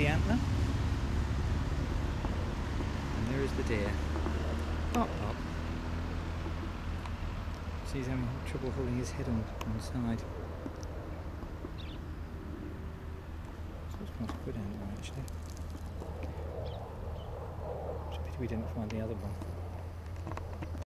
the antler. And there is the deer. Oh. Pop pop. So he's having trouble holding his head on one side. So it's quite a good antler actually. It's a pity we didn't find the other one.